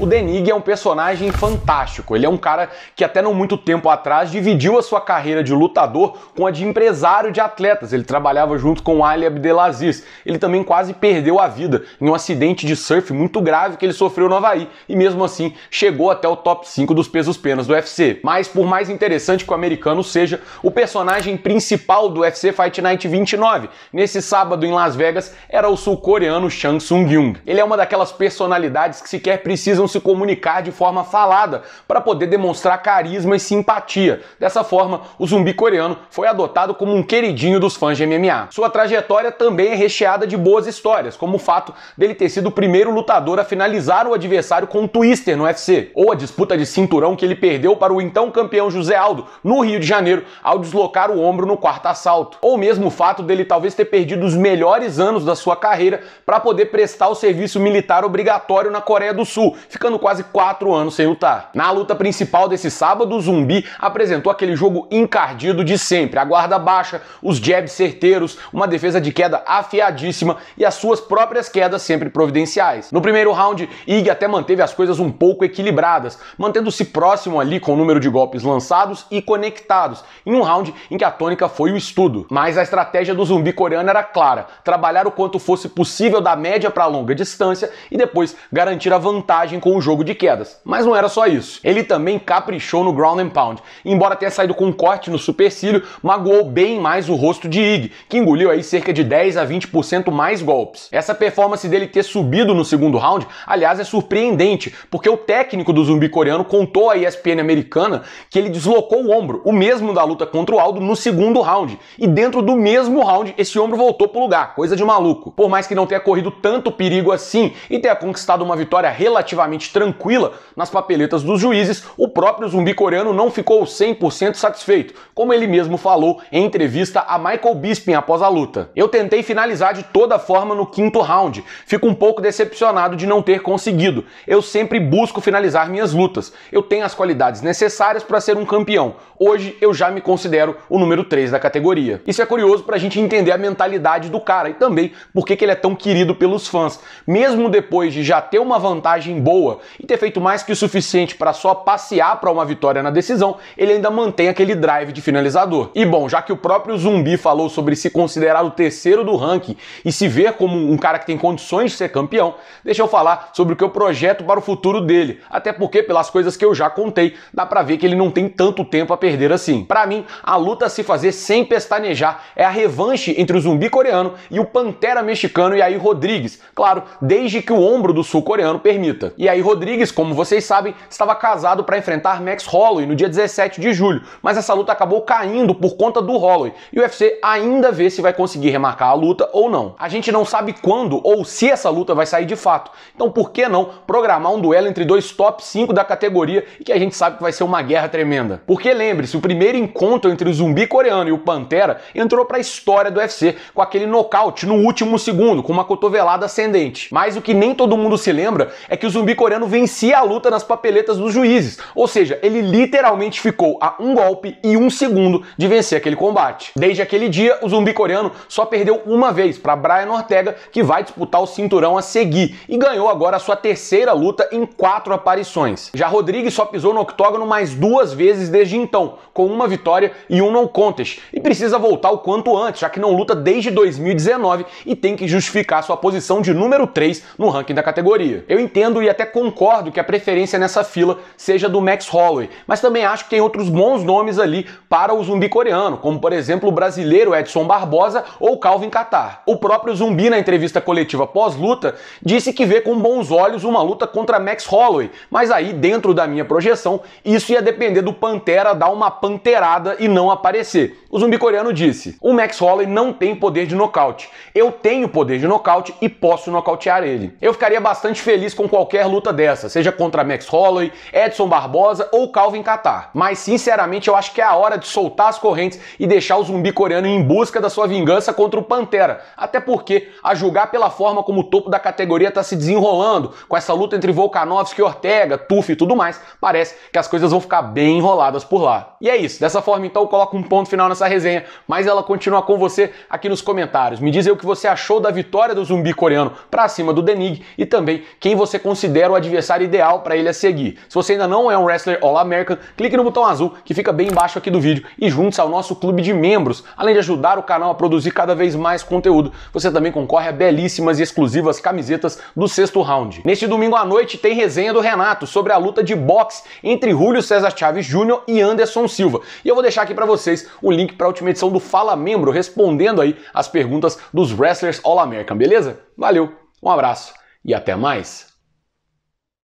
O Denig é um personagem fantástico. Ele é um cara que até não muito tempo atrás dividiu a sua carreira de lutador com a de empresário de atletas. Ele trabalhava junto com Ali Abdelaziz. Ele também quase perdeu a vida em um acidente de surf muito grave que ele sofreu no Havaí e mesmo assim chegou até o top 5 dos pesos penas do UFC. Mas por mais interessante que o americano seja, o personagem principal do UFC Fight Night 29, nesse sábado em Las Vegas, era o sul-coreano Shang Tsung-yung. Ele é uma daquelas personalidades que sequer precisam se comunicar de forma falada para poder demonstrar carisma e simpatia. Dessa forma, o zumbi coreano foi adotado como um queridinho dos fãs de MMA. Sua trajetória também é recheada de boas histórias, como o fato dele ter sido o primeiro lutador a finalizar o adversário com um twister no UFC, ou a disputa de cinturão que ele perdeu para o então campeão José Aldo no Rio de Janeiro ao deslocar o ombro no quarto assalto, ou mesmo o fato dele talvez ter perdido os melhores anos da sua carreira para poder prestar o serviço militar obrigatório na Coreia do Sul, ficando quase quatro anos sem lutar. Na luta principal desse sábado, o Zumbi apresentou aquele jogo encardido de sempre, a guarda baixa, os jabs certeiros, uma defesa de queda afiadíssima e as suas próprias quedas sempre providenciais. No primeiro round, Ig até manteve as coisas um pouco equilibradas, mantendo-se próximo ali com o número de golpes lançados e conectados, em um round em que a tônica foi o estudo. Mas a estratégia do zumbi coreano era clara: trabalhar o quanto fosse possível da média para longa distância e depois garantir a vantagem com o jogo de quedas. Mas não era só isso. Ele também caprichou no ground and pound. Embora tenha saído com um corte no supercílio, magoou bem mais o rosto de Ig, que engoliu aí cerca de 10 a 20% mais golpes. Essa performance dele ter subido no segundo round, aliás, é surpreendente, porque o técnico do zumbi coreano contou à ESPN americana que ele deslocou o ombro, o mesmo da luta contra o Aldo, no segundo round. E dentro do mesmo round, esse ombro voltou pro lugar, coisa de maluco. Por mais que não tenha corrido tanto perigo assim e tenha conquistado uma vitória relativamente tranquila nas papeletas dos juízes, o próprio zumbi coreano não ficou 100% satisfeito, como ele mesmo falou em entrevista a Michael Bisping após a luta. Eu tentei finalizar de toda forma no quinto round. Fico um pouco decepcionado de não ter conseguido. Eu sempre busco finalizar minhas lutas. Eu tenho as qualidades necessárias para ser um campeão. Hoje eu já me considero o número 3 da categoria. Isso é curioso para a gente entender a mentalidade do cara e também por que ele é tão querido pelos fãs. Mesmo depois de já ter uma vantagem boa e ter feito mais que o suficiente para só passear para uma vitória na decisão, ele ainda mantém aquele drive de finalizador. E bom, já que o próprio Zumbi falou sobre se considerar o terceiro do ranking e se ver como um cara que tem condições de ser campeão, deixa eu falar sobre o que eu projeto para o futuro dele. Até porque, pelas coisas que eu já contei, dá pra ver que ele não tem tanto tempo a perder assim. Para mim, a luta a se fazer sem pestanejar é a revanche entre o zumbi coreano e o pantera mexicano Yair Rodrigues. Claro, desde que o ombro do sul-coreano permita. E aí Rodrigues, como vocês sabem, estava casado para enfrentar Max Holloway no dia 17 de julho, mas essa luta acabou caindo por conta do Holloway. E o UFC ainda vê se vai conseguir remarcar a luta ou não. A gente não sabe quando ou se essa luta vai sair de fato. Então por que não programar um duelo entre dois top 5 da categoria e que a gente sabe que vai ser uma guerra tremenda? Porque lembre-se, o primeiro encontro entre o zumbi coreano e o Pantera entrou para a história do UFC com aquele nocaute no último segundo, com uma cotovelada ascendente. Mas o que nem todo mundo se lembra é que o zumbi coreano vencia a luta nas papeletas dos juízes. Ou seja, ele literalmente ficou a um golpe e um segundo de vencer aquele combate. Desde aquele dia, o zumbi coreano só perdeu uma vez para Brian Ortega, que vai disputar o cinturão a seguir, e ganhou agora a sua terceira luta em quatro aparições. Já Rodrigues só pisou no octógono mais duas vezes desde então, com uma vitória e um no contest, e precisa voltar o quanto antes, já que não luta desde 2019 e tem que justificar sua posição de número 3 no ranking da categoria. Eu entendo e até concordo que a preferência nessa fila seja do Max Holloway, mas também acho que tem outros bons nomes ali para o zumbi coreano, como por exemplo o brasileiro Edson Barbosa ou Calvin Catar. O próprio zumbi na entrevista coletiva pós-luta disse que vê com bons olhos uma luta contra Max Holloway, mas aí dentro da minha projeção isso ia depender do Pantera dar uma panterada e não aparecer. O zumbi coreano disse: "O Max Holloway não tem poder de nocaute. Eu tenho poder de nocaute e posso nocautear ele. Eu ficaria bastante feliz com qualquer luta dessa, seja contra Max Holloway, Edson Barbosa ou Calvin Catar. Mas sinceramente eu acho que é a hora de soltar as correntes e deixar o zumbi coreano em busca da sua vingança contra o Pantera. Até porque, a julgar pela forma como o topo da categoria está se desenrolando, com essa luta entre Volkanovski Ortega, Tuf e tudo mais, parece que as coisas vão ficar bem enroladas por lá. E é isso, dessa forma então eu coloco um ponto final nessa resenha, mas ela continua com você aqui nos comentários. Me diz aí o que você achou da vitória do zumbi coreano para cima do Denig e também quem você considera era o adversário ideal para ele a seguir. Se você ainda não é um wrestler All-American, clique no botão azul que fica bem embaixo aqui do vídeo e junte-se ao nosso clube de membros. Além de ajudar o canal a produzir cada vez mais conteúdo, você também concorre a belíssimas e exclusivas camisetas do sexto round. Neste domingo à noite tem resenha do Renato sobre a luta de boxe entre Julio César Chaves Jr. e Anderson Silva. E eu vou deixar aqui para vocês o link para a última edição do Fala Membro, respondendo aí as perguntas dos wrestlers All-American, beleza? Valeu, um abraço e até mais!